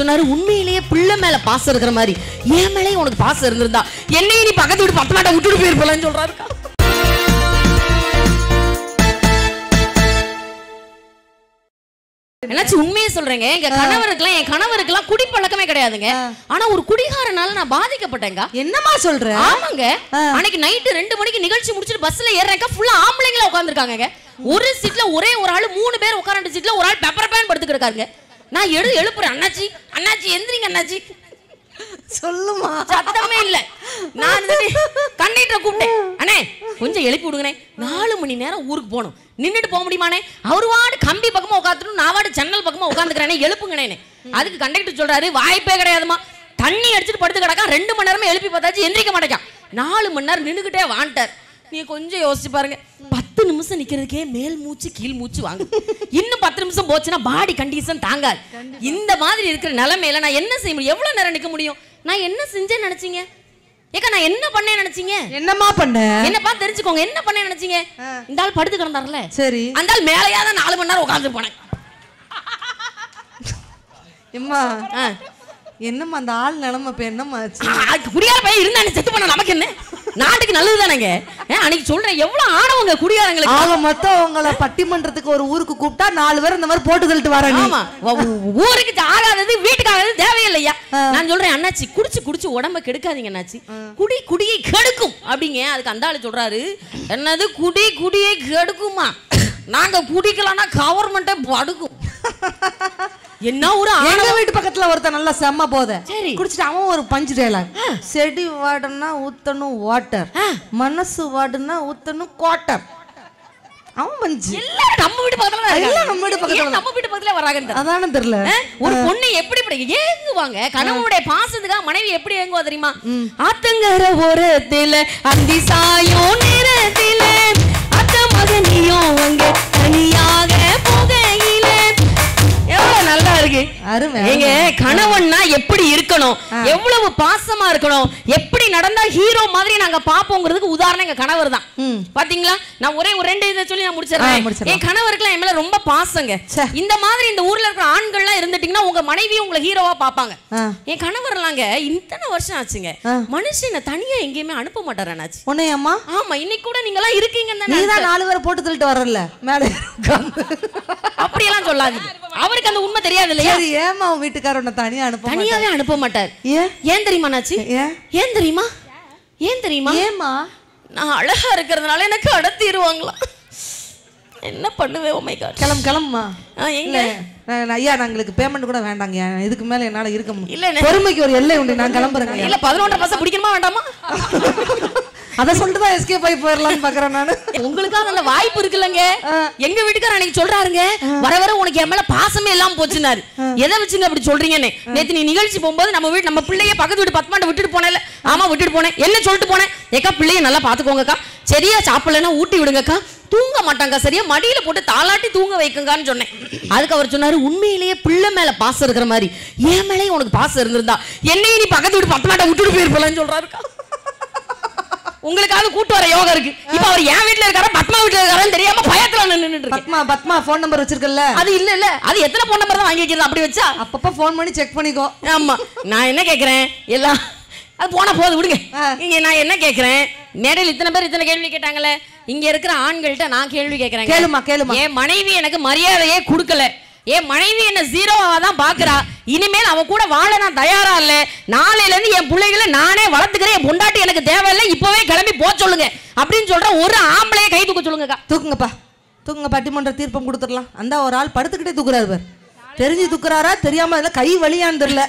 சொன்னாரு உண்மையிலேயே பிள்ளை மேல பாசம் இருக்கிற மாதிரி. என் மேலேயும் உனக்கு பாசம் இருந்திருந்தா என்னையும் நீ பக்கத்து வீட்டு பத்து மாட்டை விட்டுட்டு போயிருப்பலன்னு சொல்றாரு. என்னாச்சு உண்மையே சொல்றேங்க. எங்க கணவருக்குலாம் என் கணவருக்குலாம் குடிப்பழக்கமே கிடையாதுங்க. ஆனா ஒரு குடிகாரனால நான் பாதிக்கப்பட்டேங்க. என்னம்மா சொல்ற? ஆமாங்க. அன்னைக்கு நைட்டு ரெண்டு மணிக்கு நிகழ்ச்சி முடிச்சிட்டு பஸ்ல ஏறேங்க ஃபுல்லா ஆம்பளைங்களா உட்காந்துருக்காங்க ஒரு சீட்ல ஒரே ஒரு ஆளு மூணு பேர் உட்கார சீட்ல ஒரு ஆள் பெப்பர் பேன் படுத்து கிடக்காருங்க நான் எழு எழுப்புறேன். அண்ணாச்சி அண்ணாச்சி எந்திரிங்க அண்ணாச்சி. சொல்லுமா? சத்தமே இல்ல. நான் கண்டக்டரை கூப்பிட்டேன். அண்ணே கொஞ்சம் எழுப்பி விடுங்கண்ணே. நாலு மணி நேரம் ஊருக்கு போகணும். நின்னுட்டு போக முடியுமாண்ணே? அவரு வாடு கம்பி பக்கமா உட்காந்துட்டு நான் வாடு ஜன்னல் பக்கமா உட்காந்துக்கிறேனே எழுப்புங்கண்ணே அதுக்கு கண்டக்டர் சொல்றாரு வாய்ப்பே கிடையாதுமா தண்ணி அடிச்சிட்டு படுத்து கிடக்கான் ரெண்டு மணி நேரமா எழுப்பி பார்த்தாச்சு எந்திரிக்க மாட்டேங்கான் நாலு மணி நேரம் நின்னுக்கிட்டே வாண்டார் நீ கொஞ்சம் யோசிச்சு பாருங்க. பத்து நிமிஷம் நிக்கிறதுக்கே மேல் மூச்சு கீழ் மூச்சு வாங்க. இன்னும் பத்து நிமிஷம் போச்சுன்னா பாடி கண்டிஷன் தாங்காது. இந்த மாதிரி இருக்கிற நிலைமையில நான் என்ன செய்ய முடியும்? எவ்வளவு நேரம் நிக்க முடியும்? நான் என்ன செஞ்சேன்னு நினைச்சீங்க? ஏக்கா நான் என்ன பண்ணேன்னு நினைச்சீங்க? என்னம்மா பண்ண? என்னப்பா தெரிஞ்சுக்கோங்க என்ன பண்ணேன்னு நினைச்சீங்க? இந்த ஆள் படுத்து கிடந்தாருல சரி. அந்த ஆள் மேலையா தான் நாலு மணி நேரம் உட்காந்து போனேன். எம்மா. என்னம்மா அந்த ஆள் நிலைமை இப்ப என்னம்மா ஆச்சு? குடியார பையன் இருந்தானே செத்து பண்ண நமக்கு என்ன? நாட்டுக்கு நல்லது தானேங்க அன்னைக்கு சொல்றேன் எவ்வளவு ஆணவங்க குடியாரங்களுக்கு ஆக மொத்தம் உங்களை பட்டிமன்றத்துக்கு ஒரு ஊருக்கு கூப்பிட்டா நாலு பேர் இந்த மாதிரி போட்டு தள்ளிட்டு வர நீ ஆமா ஊருக்கு ஆகாதது வீட்டுக்கு ஆகாதது தேவையில்லையா நான் சொல்றேன் அண்ணாச்சி குடிச்சு குடிச்சு உடம்ப கெடுக்காதீங்க அண்ணாச்சி. குடி குடியை கெடுக்கும் அப்படிங்க. அதுக்கு அந்த ஆளு சொல்றாரு. என்னது குடி குடியை கெடுக்குமா? நாங்க குடிக்கலன்னா கவர்மெண்ட்டே படுக்கும். என்ன ஒரு எங்க வீட்டு பக்கத்துல ஒருத்தன் நல்லா செம்ம போத. சரி. குடிச்சிட்டு அவன் ஒரு பஞ்சு டயலாக் செடி வாடுனா ஊத்தணும் வாட்டர் மனசு வாடுனா ஊத்தணும் குவாட்டர் அவன் பஞ்சு. எல்லாரும் நம்ம வீட்டு பக்கத்துல. எல்லாம் நம்ம வீட்டு பக்கத்துல நம்ம வீட்டு பக்கத்துல தெரியல. அதானே தெரியல? ஒரு பொண்ணு எப்படி இப்படி ஏங்குவாங்க? கணவனுடைய பாசத்துக்காக மனைவி எப்படி ஏங்குவா தெரியுமா? ஆத்தங்கர ஓரத்துல அந்தி சாயும் நேரத்தில அத்த மகனியும் அங்க அருமை ஏங்க கணவன்னா எப்படி இருக்கணும்? எவ்வளவு பாசமா இருக்கணும்? எப்படி நடந்தா ஹீரோ மாதிரி நாங்க பாப்போங்கிறதுக்கு உதாரணம் எங்க கணவர் தான். பாத்தீங்களா? நான் ஒரே ஒரு ரெண்டு இதை சொல்லி நான் முடிச்சிடுறேன். என் கணவருக்குலாம் என் மேல ரொம்ப பாசங்க. இந்த மாதிரி இந்த ஊர்ல இருக்கிற ஆண்கள்லாம் இருந்துட்டீங்கன்னா உங்க மனைவி உங்களை ஹீரோவா பாப்பாங்க. என் கணவர்லாங்க இத்தனை வருஷம் ஆச்சுங்க. மனுஷனை தனியா எங்கேயுமே அனுப்ப மாட்டாரு அண்ணாச்சி. உன்னையம்மா ஆமா இன்னைக்கு கூட நீங்க எல்லாம் இருக்கீங்கன்னு நீ தானே நாலு பேரை போட்டு தள்ளிட்டு வரல மேலே. அப்படியெல்லாம் சொல்லாதீங்க. அவருக்கு அந்த உண்மை தெரியாது இல்லையா? ஏமா உன்னை தனியா அனுப்ப மாட்டாரு? அனுப்ப மாட்டார். ஏன்? ஏன் தெரியுமா அண்ணாச்சி ஏன்? தெரியுமா? ஏன் தெரியுமா? ஏமா நான் அழகா இருக்கிறதுனால எனக்கு அடத்திடுவாங்களா? என்ன பண்ணுவேன் ஓ மை காட் கிளம்பு கிளம்புமா எங்க? ஐயா நாங்களுக்கு பேமெண்ட் கூட வேண்டாங்க இதுக்கு மேல என்னால இருக்க முடியும் இல்ல பொறுமைக்கு ஒரு எல்லை உண்டு நான் கிளம்புறேங்க. இல்ல பதினொன்றரை மாசம் பிடிக்கணுமா வேண்டாமா? அதை சொல்லிட்டு தான் எஸ்கேப் ஆகி போயிடலாம்னு பாக்குறேன் நானு. உங்களுக்காக அந்த வாய்ப்பு இருக்குல்லங்க. எங்க வீட்டுக்காரர் அன்னைக்கு சொல்றாருங்க வர வர உனக்கு என் மேல பாசமே இல்லாம போச்சுனாரு எதை வச்சுங்க அப்படி சொல்றீங்கன்னு? நேத்து நீ நிகழ்ச்சி போகும்போது நம்ம வீட்டு நம்ம பிள்ளைய பக்கத்து வீட்டு பத்மாண்ட விட்டுட்டு போனேன்ல ஆமா விட்டுட்டு போனேன். என்ன சொல்லிட்டு போனேன்? ஏக்கா பிள்ளைய நல்லா பாத்துக்கோங்கக்கா சரியா சாப்பிடலன்னா ஊட்டி விடுங்கக்கா. தூங்க மாட்டாங்க சரியா? மடியில போட்டு தாளாட்டி தூங்க வைக்குங்கன்னு சொன்னேன். அதுக்கு அவர் சொன்னாரு உண்மையிலேயே பிள்ளை மேல பாசம் இருக்கிற மாதிரி என் மேலேயும் உனக்கு பாசம் இருந்திருந்தா என்னையும் நீ பக்கத்து வீட்டு பத்மாண்ட விட்டுட்டு போயிருப்பலன்னு சொல்றாருக்கா. உங்களுக்காக கூட்டு வர யோகா இருக்கு. இப்ப அவர் என் வீட்ல இருக்காரா பத்மா வீட்ல இருக்காரான்னு தெரியாம பயத்துல நின்னுட்டு பத்மா பத்மா ஃபோன் நம்பர் வச்சிருக்கல்ல? அது இல்ல இல்ல. அது எத்தனை போன் நம்பர் தான் வாங்கி வைக்கிறது? அப்படி வச்சா? அப்பப்ப ஃபோன் பண்ணி செக் பண்ணிக்கோ. ஆமா. நான் என்ன கேக்குறேன்? எல்லாம் அது போனா போது விடுங்க. இங்க நான் என்ன கேக்குறேன்? மேடையில் இத்தனை பேர் இத்தனை கேள்வி கேட்டாங்கல்ல இங்க இருக்கிற ஆண்கள்ட்ட நான் கேள்வி கேக்குறேன் கேளுமா, கேளுமா. என் மனைவி எனக்கு மரியாதையே கொடுக்கல. என் மனைவி என்ன ஜீரோவா தான் பாக்குறா. இனிமேல் அவ கூட வாழ நான் தயாரா இல்ல. நாளையில இருந்து என் பிள்ளைகளை நானே வளர்த்துக்கிறேன். என் பொண்டாட்டி எனக்கு தேவையில்லை. இப்பவே கிளம்பி போக சொல்லுங்க. அப்படின்னு சொல்ற ஒரு ஆம்பளைய கை தூக்க சொல்லுங்கக்கா. தூக்குங்கப்பா. தூக்குங்க பட்டிமன்ற தீர்ப்பம் கொடுத்துடலாம். அந்த ஒரு ஆள் படுத்துக்கிட்டே தூக்குறாரு பார். தெரிஞ்சு தூக்குறாரா தெரியாம இல்ல கை வலியான்னு தெரியல.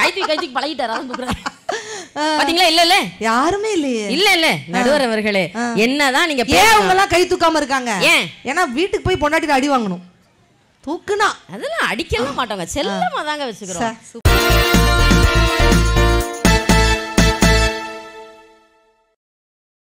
கை தூக்கி கை தூக்கி பழகிட்டாரா தூக்குறாரு. பாத்தீங்களா இல்ல இல்ல? யாருமே இல்லையே. இல்ல இல்ல. நடுவர் அவர்களே என்னதான் நீங்க ஏன். அவங்க எல்லாம் கை தூக்காம இருக்காங்க? ஏன்? ஏன்னா வீட்டுக்கு போய் பொண்டாட்டிட்டு அடி வாங்கணும். தூக்குனா. அதெல்லாம் அடிக்கலாம் மாட்டோங்க. செல்லமா தாங்க வச்சுக்கிறோம்.